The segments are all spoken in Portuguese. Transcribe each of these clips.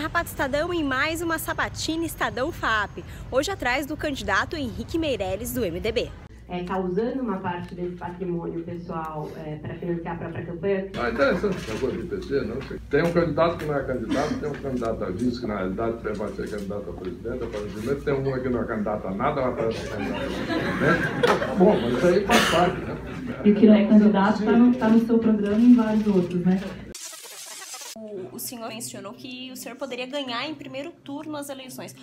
Carrapato Estadão em mais uma sabatina Estadão FAP. Hoje atrás do candidato Henrique Meirelles, do MDB. É, tá usando uma parte desse patrimônio pessoal é, para financiar a própria campanha? Ah, interessante essa coisa do PC, não sei. Tem um candidato que não é candidato, tem um candidato a vice, que na realidade vai ser candidato a presidente, aparentemente. Tem um que não é candidato a nada, mas parece candidato a presidente. Tá bom, mas isso aí faz parte, né? E o que não é candidato está no, tá no seu programa e em vários outros, né? O, o senhor mencionou que o senhor poderia ganhar em primeiro turno as eleições.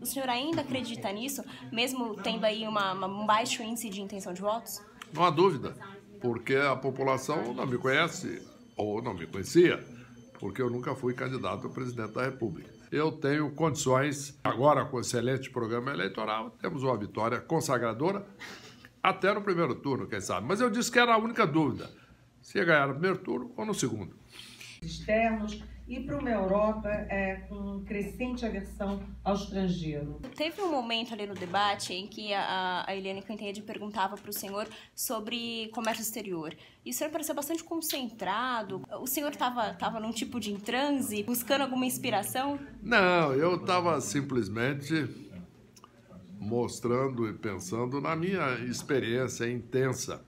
O senhor ainda acredita nisso, mesmo tendo aí uma, uma, um baixo índice de intenção de votos? Não há dúvida, porque a população não me conhece ou não me conhecia, porque eu nunca fui candidato a presidente da República. Eu tenho condições, agora com excelente programa eleitoral, temos uma vitória consagradora, até no primeiro turno, quem sabe. Mas eu disse que era a única dúvida, se ia ganhar no primeiro turno ou no segundo. Externos e para uma Europa é, com crescente aversão ao estrangeiro. Teve um momento ali no debate em que a, a Eliane Cantanhede perguntava para o senhor sobre comércio exterior. E o senhor pareceu bastante concentrado. O senhor estava tava num tipo de transe, buscando alguma inspiração? Não, eu estava simplesmente mostrando e pensando na minha experiência intensa